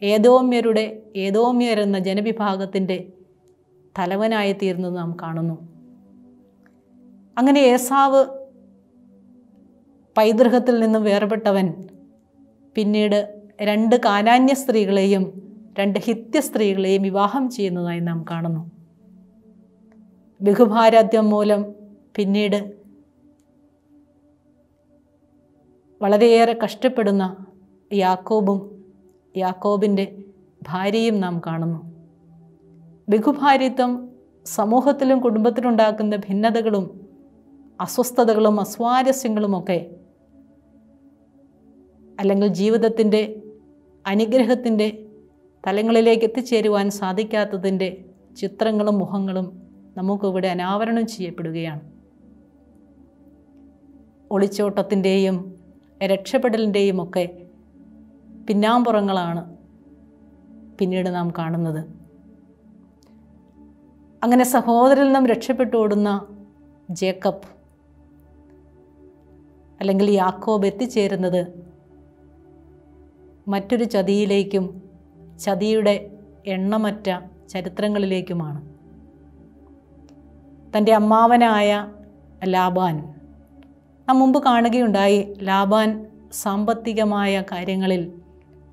ഏതോമ്യരുടെ ഏതോമ്യർ എന്ന ജനവിഭാഗത്തിന്റെ തലവനായി തീർന്നത് നാം കാണുന്നു. അങ്ങനെ ഏസാവ് പൈതൃകത്തിൽ നിന്നും വേർപെട്ടവൻ പിന്നീട് രണ്ട് കാനാന്യ സ്ത്രീകളെയും രണ്ട് ഹിത്യ സ്ത്രീകളെയും വിവാഹം ചെയ്യുന്നതായി നാം കാണുന്നു. ബഹുഭാരാദ്യം മൂലം പിന്നീട് വളരെയേറെ കഷ്ടപ്പെടുന്ന യാക്കോബും യാക്കോബിന്റെ ഭാര്യയും നാം കാണുന്നു. ബഹുഭാര്യത്വം സമൂഹത്തിലും കുടുംബത്തിലുണ്ടാക്കുന്ന ഭിന്നതകളും അസ്വസ്ഥതകളും അസ്വാരസ്യങ്ങളുമൊക്കെ അല്ലെങ്കിൽ ജീവിതത്തിന്റെ അനുഗ്രഹത്തിന്റെ തലങ്ങളിലേക്ക് എത്തിച്ചേരുവാൻ സാധിക്കാത്തതിന്റെ ചിത്രങ്ങളും മുഖങ്ങളും നമുക്കിവിടെ അനാവരണം ചെയ്യപ്പെടുകയാണ്. ഒളിച്ചോട്ടത്തിന്റെയും രക്ഷപ്പെടലിന്റെയും ഒക്കെ പിന്നാമ്പുറങ്ങളാണ് പിന്നീട് നാം കാണുന്നത്. അങ്ങനെ സഹോദരിൽ നിന്നും രക്ഷപ്പെട്ടു ഓടുന്ന ജേക്കബ് അല്ലെങ്കിൽ യാക്കോബ് എത്തിച്ചേരുന്നത് മറ്റൊരു ചതിയിലേക്കും ചതിയുടെ എണ്ണമറ്റ ചരിത്രങ്ങളിലേക്കുമാണ്. തന്റെ അമ്മാവനായ ലാബാൻ നാം മുമ്പ് കാണുകയുണ്ടായി ലാബാൻ സാമ്പത്തികമായ കാര്യങ്ങളിൽ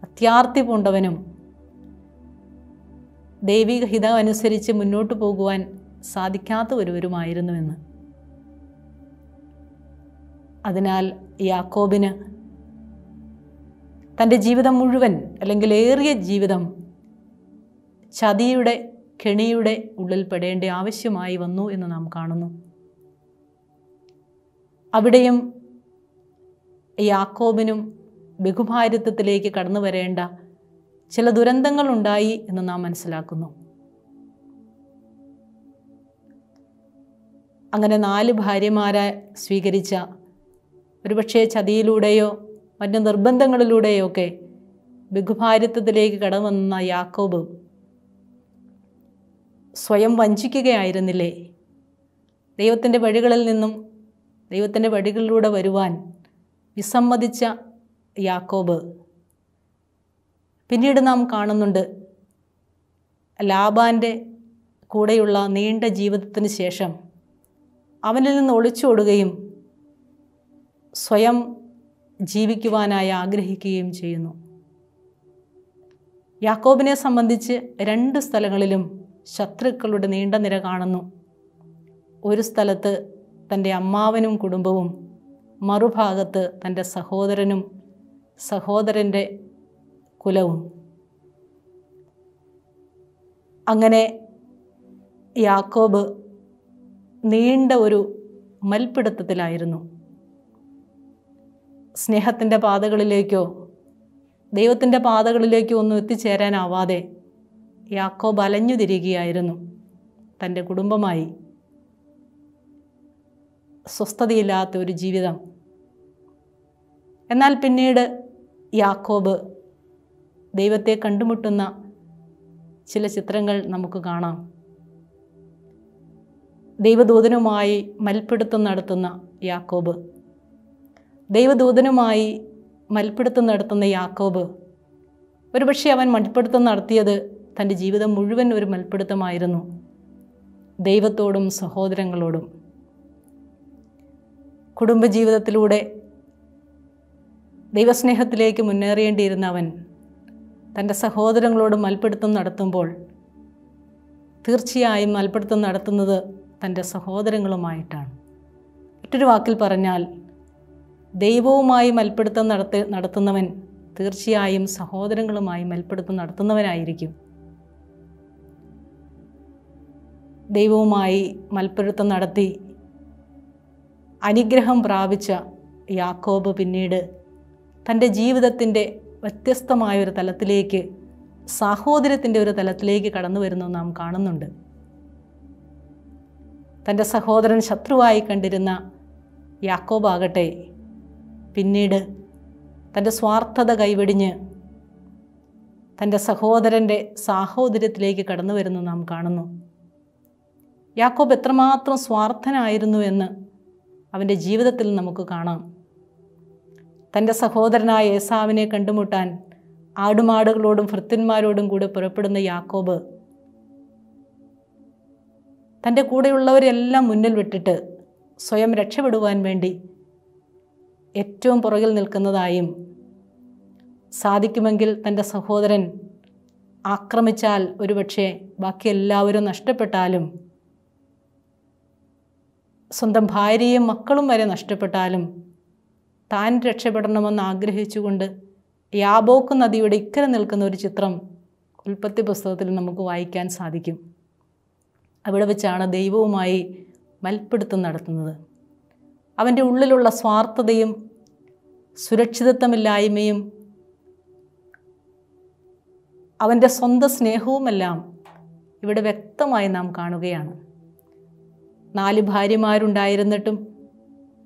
അത്യാർത്തി പൂണ്ടവനും ദൈവിക ഹിതം അനുസരിച്ച് മുന്നോട്ട് പോകുവാൻ സാധിക്കാത്ത ഒരുവരുമായിരുന്നുവെന്ന്. അതിനാൽ യാക്കോബിന് തന്റെ ജീവിതം മുഴുവൻ അല്ലെങ്കിൽ ഏറിയ ജീവിതം ചതിയുടെ കെണിയുടെ ഉള്ളിൽ പെടേണ്ട ആവശ്യമായി വന്നു എന്ന് നാം കാണുന്നു. അവിടെയും യാക്കോബിനും ബഹുഭാരിത്വത്തിലേക്ക് കടന്നു വരേണ്ട ചില ദുരന്തങ്ങളുണ്ടായി എന്ന് നാം മനസ്സിലാക്കുന്നു. അങ്ങനെ നാല് ഭാര്യമാരെ സ്വീകരിച്ച ഒരുപക്ഷെ ചതിയിലൂടെയോ മറ്റ് നിർബന്ധങ്ങളിലൂടെയോ ഒക്കെ ബഹുഭാരിത്വത്തിലേക്ക് കടന്നു വന്ന യാക്കോബ് സ്വയം വഞ്ചിക്കുകയായിരുന്നില്ലേ? ദൈവത്തിന്റെ വഴികളിൽ നിന്നും ദൈവത്തിന്റെ വഴികളിലൂടെ വരുവാൻ വിസമ്മതിച്ച യാക്കോബ്. പിന്നീട് നാം കാണുന്നുണ്ട് ലാബാന്റെ കൂടെയുള്ള നീണ്ട ജീവിതത്തിന് ശേഷം അവനിൽ നിന്ന് ഒളിച്ചോടുകയും സ്വയം ജീവിക്കുവാനായി ആഗ്രഹിക്കുകയും ചെയ്യുന്നു. യാക്കോബിനെ സംബന്ധിച്ച് രണ്ട് സ്ഥലങ്ങളിലും ശത്രുക്കളുടെ നീണ്ട നിര കാണുന്നു. ഒരു സ്ഥലത്ത് തന്റെ അമ്മാവനും കുടുംബവും മറുഭാഗത്ത് തന്റെ സഹോദരനും സഹോദരന്റെ കുലവും. അങ്ങനെ യാക്കോബ് നീണ്ട ഒരു മൽപിടുത്തത്തിലായിരുന്നു സ്നേഹത്തിന്റെ പാതകളിലേക്കോ ദൈവത്തിന്റെ പാതകളിലേക്കോ ഒന്നും എത്തിച്ചേരാനാവാതെ യാക്കോബ് അലഞ്ഞു തിരികുകയായിരുന്നു തന്റെ കുടുംബമായി സ്വസ്ഥതയില്ലാത്ത ഒരു ജീവിതം. എന്നാൽ പിന്നീട് യാക്കോബ് ദൈവത്തെ കണ്ടുമുട്ടുന്ന ചില ചിത്രങ്ങൾ നമുക്ക് കാണാം. ദൈവദൂതനുമായി മൽപ്പിടുത്തം നടത്തുന്ന യാക്കോബ്. ദൈവദൂതനുമായി മൽപ്പിടുത്തം നടത്തുന്ന യാക്കോബ്. ഒരുപക്ഷെ അവൻ മൽപ്പിടുത്തം നടത്തിയത് തന്റെ ജീവിതം മുഴുവൻ ഒരു മൽപ്പിടുത്തമായിരുന്നു. ദൈവത്തോടും സഹോദരങ്ങളോടും. കുടുംബജീവിതത്തിലൂടെ ദൈവസ്നേഹത്തിലേക്ക് മുന്നേറേണ്ടിയിരുന്ന അവൻ തന്റെ സഹോദരങ്ങളോട് മൽപ്പിടുത്തം നടത്തുമ്പോൾ തീർച്ചയായും മൽപ്പിടുത്തം നടത്തുന്നത് തന്റെ സഹോദരങ്ങളുമായിട്ടാണ്. മറ്റൊരു വാക്കിൽ പറഞ്ഞാൽ ദൈവവുമായി മൽപ്പിടുത്തം നടത്തി നടത്തുന്നവൻ തീർച്ചയായും സഹോദരങ്ങളുമായി മൽപ്പിടുത്തം നടത്തുന്നവനായിരിക്കും. ദൈവവുമായി മൽപ്പിടുത്തം നടത്തി അനുഗ്രഹം പ്രാപിച്ച യാക്കോബ് പിന്നീട് തന്റെ ജീവിതത്തിന്റെ വ്യത്യസ്തമായൊരു തലത്തിലേക്ക് സാഹോദര്യത്തിന്റെ ഒരു തലത്തിലേക്ക് കടന്നു വരുന്നു നാം കാണുന്നുണ്ട്. തന്റെ സഹോദരൻ ശത്രുവായി കണ്ടിരുന്ന യാക്കോബാകട്ടെ പിന്നീട് തന്റെ സ്വാർത്ഥത കൈവെടിഞ്ഞ് തന്റെ സഹോദരന്റെ സാഹോദര്യത്തിലേക്ക് കടന്നു വരുന്നു നാം കാണുന്നു. യാക്കോബ് എത്രമാത്രം സ്വാർത്ഥനായിരുന്നു എന്ന് അവന്റെ ജീവിതത്തിൽ നമുക്ക് കാണാം. തന്റെ സഹോദരനായ ഏസാവിനെ കണ്ടുമുട്ടാൻ ആടുമാടുകളോടും ഭൃത്യന്മാരോടും കൂടെ പുറപ്പെടുന്ന യാക്കോബ് തന്റെ കൂടെയുള്ളവരെല്ലാം മുന്നിൽ വിട്ടിട്ട് സ്വയം രക്ഷപ്പെടുവാൻ വേണ്ടി ഏറ്റവും പുറകിൽ നിൽക്കുന്നതായും സാധിക്കുമെങ്കിൽ തന്റെ സഹോദരൻ ആക്രമിച്ചാൽ ഒരുപക്ഷെ ബാക്കി എല്ലാവരും നഷ്ടപ്പെട്ടാലും സ്വന്തം ഭാര്യയും മക്കളും വരെ നഷ്ടപ്പെട്ടാലും താൻ രക്ഷപ്പെടണമെന്ന് ആഗ്രഹിച്ചുകൊണ്ട് യാബോക്ക് നദിയുടെ ഇക്കരെ നിൽക്കുന്ന ഒരു ചിത്രം ഉൽപ്പത്തി പുസ്തകത്തിൽ നമുക്ക് വായിക്കാൻ സാധിക്കും. അവിടെ വെച്ചാണ് ദൈവവുമായി മൽപ്പിടുത്തം നടത്തുന്നത്. അവന്റെ ഉള്ളിലുള്ള സ്വാർത്ഥതയും സുരക്ഷിതത്വമില്ലായ്മയും അവന്റെ സ്വന്തം സ്നേഹവുമെല്ലാം ഇവിടെ വ്യക്തമായി നാം കാണുകയാണ്. നാല് ഭാര്യമാരുണ്ടായിരുന്നിട്ടും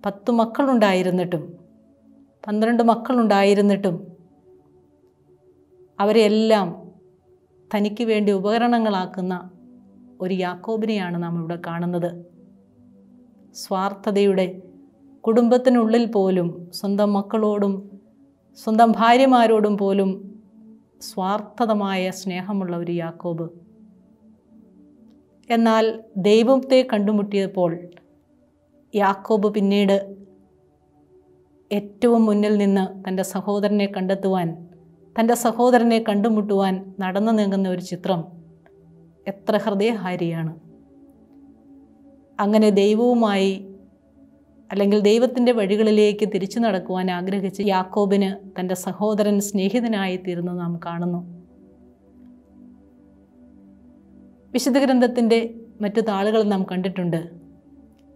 പത്തു മക്കളുണ്ടായിരുന്നിട്ടും പന്ത്രണ്ട് മക്കളുണ്ടായിരുന്നിട്ടും അവരെല്ലാം തനിക്ക് വേണ്ടി ഉപകരണങ്ങളാക്കുന്ന ഒരു യാക്കോബിനെയാണ് നാം ഇവിടെ കാണുന്നത്. സ്വാർത്ഥതയുടെ കുടുംബത്തിനുള്ളിൽ പോലും സ്വന്തം മക്കളോടും സ്വന്തം ഭാര്യമാരോടും പോലും സ്വാർത്ഥതമായ സ്നേഹമുള്ള ഒരു യാക്കോബ് എന്നാൽ ദൈവത്തെ കണ്ടുമുട്ടിയപ്പോൾ യാക്കോബ് പിന്നീട് ഏറ്റവും മുന്നിൽ നിന്ന് തന്റെ സഹോദരനെ കണ്ടെത്തുവാൻ തന്റെ സഹോദരനെ കണ്ടുമുട്ടുവാൻ നടന്നു നീങ്ങുന്ന ഒരു ചിത്രം എത്ര ഹൃദയഹാരിയാണ്. അങ്ങനെ ദൈവവുമായി അല്ലെങ്കിൽ ദൈവത്തിന്റെ വഴികളിലേക്ക് തിരിച്ചു നടക്കുവാൻ ആഗ്രഹിച്ച് യാക്കോബിന് തന്റെ സഹോദരൻ സ്നേഹിതനായി തീർന്നു നാം കാണുന്നു. വിശുദ്ധ ഗ്രന്ഥത്തിന്റെ മറ്റു താളുകൾ നാം കണ്ടിട്ടുണ്ട്.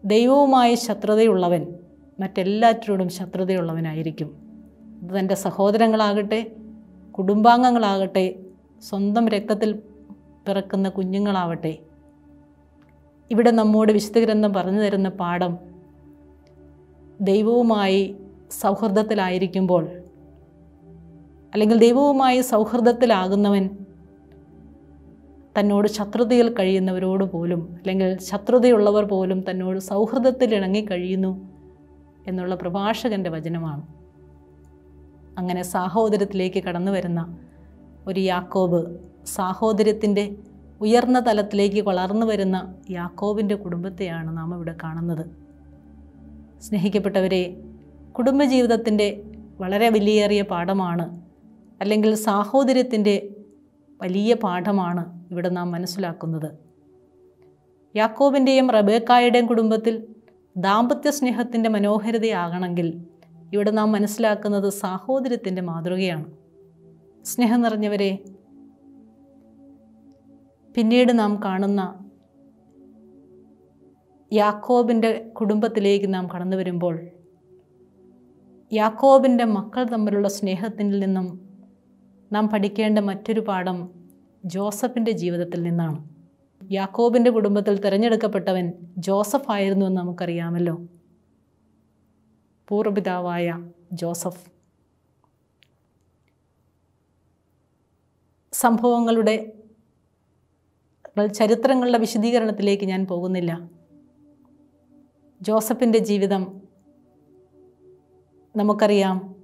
ദൈവവുമായി ശത്രുതയുള്ളവൻ മറ്റെല്ലാറ്റിനോടും ശത്രുതയുള്ളവനായിരിക്കും. അത് തന്റെ സഹോദരങ്ങളാകട്ടെ കുടുംബാംഗങ്ങളാകട്ടെ സ്വന്തം രക്തത്തിൽ പിറക്കുന്ന കുഞ്ഞുങ്ങളാവട്ടെ. ഇവിടെ നമ്മോട് വിശുദ്ധ ഗ്രന്ഥം പറഞ്ഞു തരുന്ന പാഠം ദൈവവുമായി സൗഹൃദത്തിലായിരിക്കുമ്പോൾ അല്ലെങ്കിൽ ദൈവവുമായി സൗഹൃദത്തിലാകുന്നവൻ തന്നോട് ശത്രുതയിൽ കഴിയുന്നവരോട് പോലും അല്ലെങ്കിൽ ശത്രുതയുള്ളവർ പോലും തന്നോട് സൗഹൃദത്തിൽ ഇണങ്ങി കഴിയുന്നു എന്നുള്ള പ്രഭാഷകന്റെ വചനമാണ്. അങ്ങനെ സാഹോദര്യത്തിലേക്ക് കടന്നു വരുന്ന ഒരു യാക്കോബ് സാഹോദര്യത്തിന്റെ ഉയർന്ന തലത്തിലേക്ക് വളർന്നു വരുന്ന യാക്കോബിന്റെ കുടുംബത്തെയാണ് നാം ഇവിടെ കാണുന്നത്. സ്നേഹിക്കപ്പെട്ടവരെ കുടുംബജീവിതത്തിന്റെ വളരെ വലിയേറിയ പാഠമാണ് അല്ലെങ്കിൽ സാഹോദര്യത്തിന്റെ വലിയ പാഠമാണ് ഇവിടെ നാം മനസ്സിലാക്കുന്നത്. യാക്കോബിന്റെയും റബേക്കായുടെയും കുടുംബത്തിൽ ദാമ്പത്യ സ്നേഹത്തിന്റെ മനോഹരതയാകണമെങ്കിൽ ഇവിടെ നാം മനസ്സിലാക്കുന്നത് സാഹോദര്യത്തിന്റെ മാതൃകയാണ്. സ്നേഹം നിറഞ്ഞവരെ പിന്നീട് നാം കാണുന്ന യാക്കോബിന്റെ കുടുംബത്തിലേക്ക് നാം കടന്നു വരുമ്പോൾ യാക്കോബിന്റെ മക്കൾ തമ്മിലുള്ള സ്നേഹത്തിൽ നിന്നും നാം പഠിക്കേണ്ട മറ്റൊരു പാഠം ജോസഫിന്റെ ജീവിതത്തിൽ നിന്നാണ്. യാക്കോബിന്റെ കുടുംബത്തിൽ തിരഞ്ഞെടുക്കപ്പെട്ടവൻ ജോസഫ് ആയിരുന്നു എന്ന് നമുക്കറിയാമല്ലോ. പൂർവപിതാവായ ജോസഫ്. സംഭവങ്ങളുടെ ചരിത്രങ്ങളുടെ വിശദീകരണത്തിലേക്ക് ഞാൻ പോകുന്നില്ല. ജോസഫിന്റെ ജീവിതം നമുക്കറിയാം.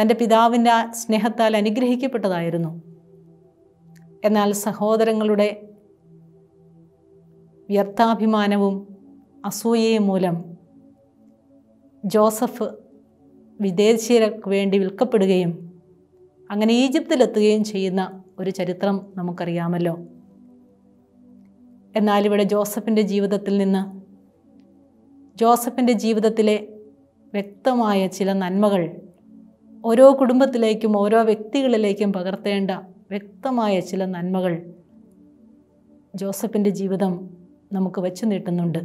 തന്റെ പിതാവിന്റെ സ്നേഹത്താൽ അനുഗ്രഹിക്കപ്പെട്ടതായിരുന്നു. എന്നാൽ സഹോദരങ്ങളുടെ വ്യർത്ഥാഭിമാനവും അസൂയയും മൂലം ജോസഫ് വിദേശീയർക്ക് വേണ്ടി വിൽക്കപ്പെടുകയും അങ്ങനെ ഈജിപ്തിലെത്തുകയും ചെയ്യുന്ന ഒരു ചരിത്രം നമുക്കറിയാമല്ലോ. എന്നാൽ ഇവിടെ ജോസഫിന്റെ ജീവിതത്തിൽ നിന്ന് ജോസഫിന്റെ ജീവിതത്തിലെ വ്യക്തമായ ചില നന്മകൾ ഓരോ കുടുംബത്തിലേക്കും ഓരോ വ്യക്തികളിലേക്കും പകർത്തേണ്ട വ്യക്തമായ ചില നന്മകൾ ജോസഫിന്റെ ജീവിതം നമുക്ക് വച്ചു നീട്ടുന്നുണ്ട്.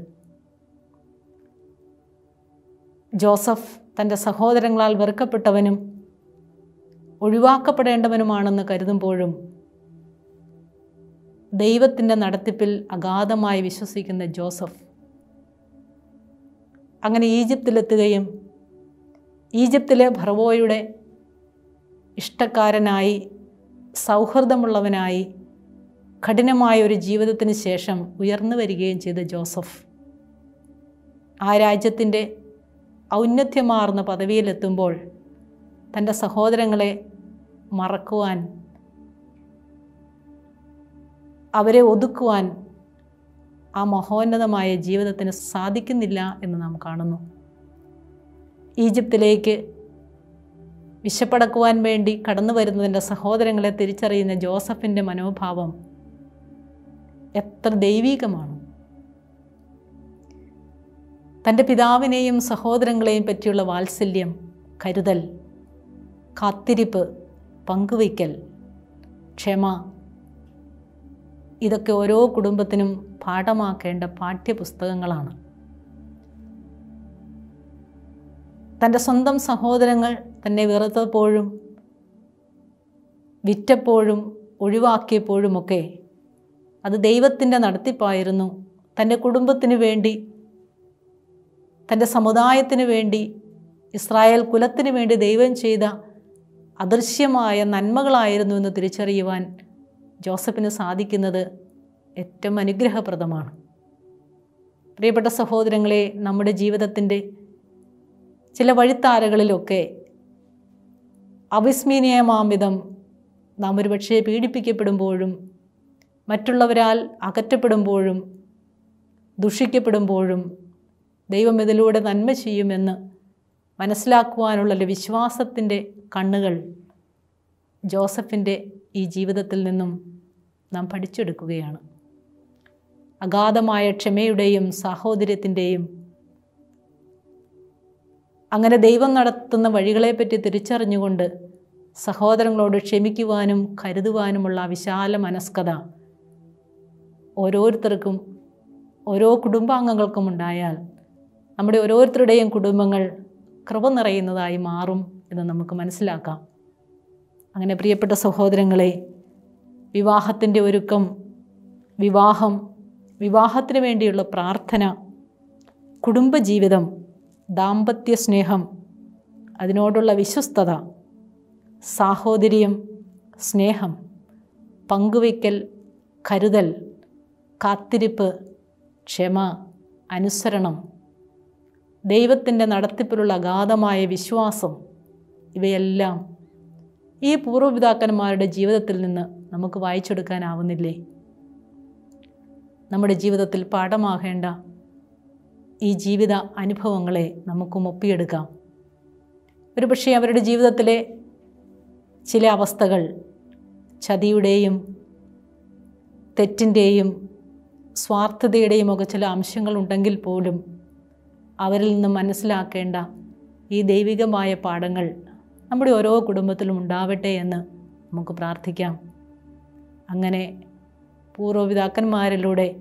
ജോസഫ് തന്റെ സഹോദരങ്ങളാൽ വെറുക്കപ്പെട്ടവനും ഒഴിവാക്കപ്പെടേണ്ടവനുമാണെന്ന് കരുതുമ്പോഴും ദൈവത്തിന്റെ നടത്തിപ്പിൽ അഗാധമായി വിശ്വസിക്കുന്ന ജോസഫ് അങ്ങനെ ഈജിപ്തിലെത്തുകയും ഈജിപ്തിലെ ഭർവോയുടെ ഇഷ്ടക്കാരനായി സൗഹൃദമുള്ളവനായി കഠിനമായ ഒരു ജീവിതത്തിന് ശേഷം ഉയർന്നു വരികയും ചെയ്ത ജോസഫ് ആ രാജ്യത്തിന്റെ ഔന്നത്യമാർന്ന പദവിയിലെത്തുമ്പോൾ തന്റെ സഹോദരങ്ങളെ മറക്കുവാൻ അവരെ ഒതുക്കുവാൻ ആ മഹോന്നതമായ ജീവിതത്തിന് സാധിക്കുന്നില്ല എന്ന് നാം കാണുന്നു. ഈജിപ്തിലേക്ക് വിശപ്പടക്കുവാൻ വേണ്ടി കടന്നു വരുന്നതിന്റെ സഹോദരങ്ങളെ തിരിച്ചറിയുന്ന ജോസഫിന്റെ മനോഭാവം എത്ര ദൈവീകമാണ്. തന്റെ പിതാവിനെയും സഹോദരങ്ങളെയും പറ്റിയുള്ള വാത്സല്യം കരുതൽ കാത്തിരിപ്പ് പങ്കുവയ്ക്കൽ ക്ഷമ ഇതൊക്കെ ഓരോ കുടുംബത്തിനും പാഠമാക്കേണ്ട പാഠ്യപുസ്തകങ്ങളാണ്. തന്റെ സ്വന്തം സഹോദരങ്ങൾ തന്നെ വെറുത്തപ്പോഴും വിറ്റപ്പോഴും ഒഴിവാക്കിയപ്പോഴുമൊക്കെ അത് ദൈവത്തിന്റെ നടത്തിപ്പായിരുന്നു. തന്റെ കുടുംബത്തിന് വേണ്ടി തന്റെ സമുദായത്തിന് വേണ്ടി ഇസ്രായേൽ കുലത്തിന് വേണ്ടി ദൈവം ചെയ്ത അദൃശ്യമായ നന്മകളായിരുന്നു എന്ന് തിരിച്ചറിയുവാൻ ജോസഫിന് സാധിക്കുന്നത് ഏറ്റവും അനുഗ്രഹപ്രദമാണ്. പ്രിയപ്പെട്ട സഹോദരങ്ങളെ നമ്മുടെ ജീവിതത്തിന്റെ ചില വഴിത്താരകളിലൊക്കെ അവിസ്മരണീയമാം വിധം നാം ഒരുപക്ഷെ പീഡിപ്പിക്കപ്പെടുമ്പോഴും മറ്റുള്ളവരാൽ അകറ്റപ്പെടുമ്പോഴും ദുഷിക്കപ്പെടുമ്പോഴും ദൈവം ഇതിലൂടെ നന്മ ചെയ്യുമെന്ന് മനസ്സിലാക്കുവാനുള്ള ഒരു വിശ്വാസത്തിന്റെ കണ്ണുകൾ ജോസഫിന്റെ ഈ ജീവിതത്തിൽ നിന്നും നാം പഠിച്ചെടുക്കുകയാണ്. അഗാധമായ ക്ഷമയുടെയും സാഹോദര്യത്തിന്റെയും അങ്ങനെ ദൈവം നടത്തുന്ന വഴികളെപ്പറ്റി തിരിച്ചറിഞ്ഞുകൊണ്ട് സഹോദരങ്ങളോട് ക്ഷമിക്കുവാനും കരുതുവാനുമുള്ള വിശാല മനസ്കത ഓരോരുത്തർക്കും ഓരോ കുടുംബാംഗങ്ങൾക്കും ഉണ്ടായാൽ നമ്മുടെ ഓരോരുത്തരുടെയും കുടുംബങ്ങൾ കൃപ നിറയുന്നതായി മാറും എന്ന് നമുക്ക് മനസ്സിലാക്കാം. അങ്ങനെ പ്രിയപ്പെട്ട സഹോദരങ്ങളെ വിവാഹത്തിന്റെ ഒരുക്കം വിവാഹം വിവാഹത്തിന് വേണ്ടിയുള്ള പ്രാർത്ഥന കുടുംബജീവിതം ദാമ്പത്യ സ്നേഹം അതിനോടുള്ള വിശ്വസ്തത സാഹോദര്യം സ്നേഹം പങ്കുവയ്ക്കൽ കരുതൽ കാത്തിരിപ്പ് ക്ഷമ അനുസരണം ദൈവത്തിന്റെ നടത്തിപ്പിലുള്ള അഗാധമായ വിശ്വാസം ഇവയെല്ലാം ഈ പൂർവപിതാക്കന്മാരുടെ ജീവിതത്തിൽ നിന്ന് നമുക്ക് വായിച്ചെടുക്കാനാവുന്നില്ലേ? നമ്മുടെ ജീവിതത്തിൽ പാഠമാകേണ്ട ഈ ജീവിത അനുഭവങ്ങളെ നമുക്കും ഒപ്പിയെടുക്കാം ഒരുപക്ഷെ അവരുടെ ജീവിതത്തിലെ ചില അവസ്ഥകൾ ചതിയുടെയും തെറ്റിന്റെയും സ്വാർത്ഥതയുടെയും ഒക്കെ ചില അംശങ്ങളുണ്ടെങ്കിൽ പോലും അവരിൽ നിന്ന് മനസ്സിലാക്കേണ്ട ഈ ദൈവികമായ പാഠങ്ങൾ നമ്മുടെ ഓരോ കുടുംബത്തിലും ഉണ്ടാവട്ടെ എന്ന് നമുക്ക് പ്രാർത്ഥിക്കാം. അങ്ങനെ പൂർവപിതാക്കന്മാരിലൂടെ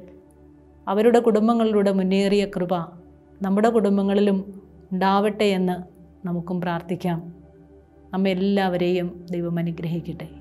അവരുടെ കുടുംബങ്ങളിലൂടെ മുന്നേറിയ കൃപ നമ്മുടെ കുടുംബങ്ങളിലും ഉണ്ടാവട്ടെ എന്ന് നമുക്കും പ്രാർത്ഥിക്കാം. നമ്മെല്ലാവരെയും ദൈവം അനുഗ്രഹിക്കട്ടെ.